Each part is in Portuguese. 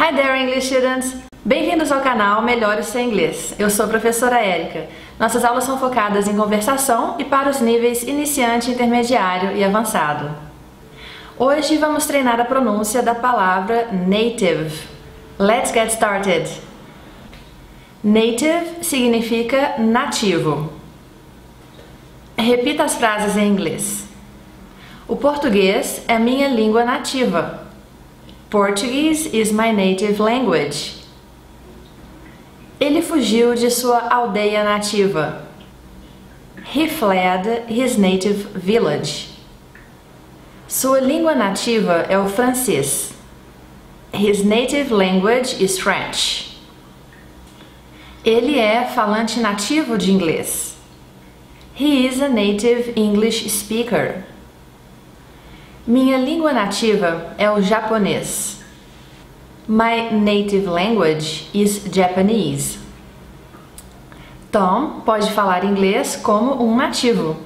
Hi there, English students! Bem-vindos ao canal Melhore o Seu Inglês. Eu sou a professora Érica. Nossas aulas são focadas em conversação e para os níveis iniciante, intermediário e avançado. Hoje vamos treinar a pronúncia da palavra native. Let's get started! Native significa nativo. Repita as frases em inglês. O português é minha língua nativa. Portuguese is my native language. Ele fugiu de sua aldeia nativa. He fled his native village. Sua língua nativa é o francês. His native language is French. Ele é falante nativo de inglês. He is a native English speaker. Minha língua nativa é o japonês. My native language is Japanese. Tom pode falar inglês como um nativo.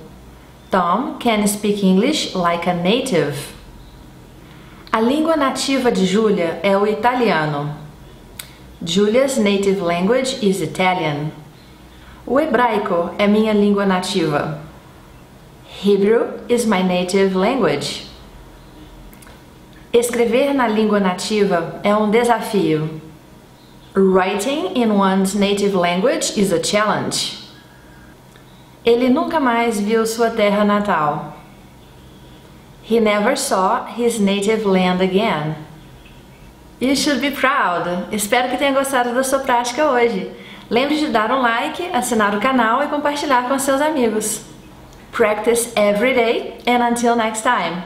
Tom can speak English like a native. A língua nativa de Julia é o italiano. Julia's native language is Italian. O hebraico é minha língua nativa. Hebrew is my native language. Escrever na língua nativa é um desafio. Writing in one's native language is a challenge. Ele nunca mais viu sua terra natal. He never saw his native land again. You should be proud. Espero que tenha gostado da sua prática hoje. Lembre de dar um like, assinar o canal e compartilhar com seus amigos. Practice every day and until next time.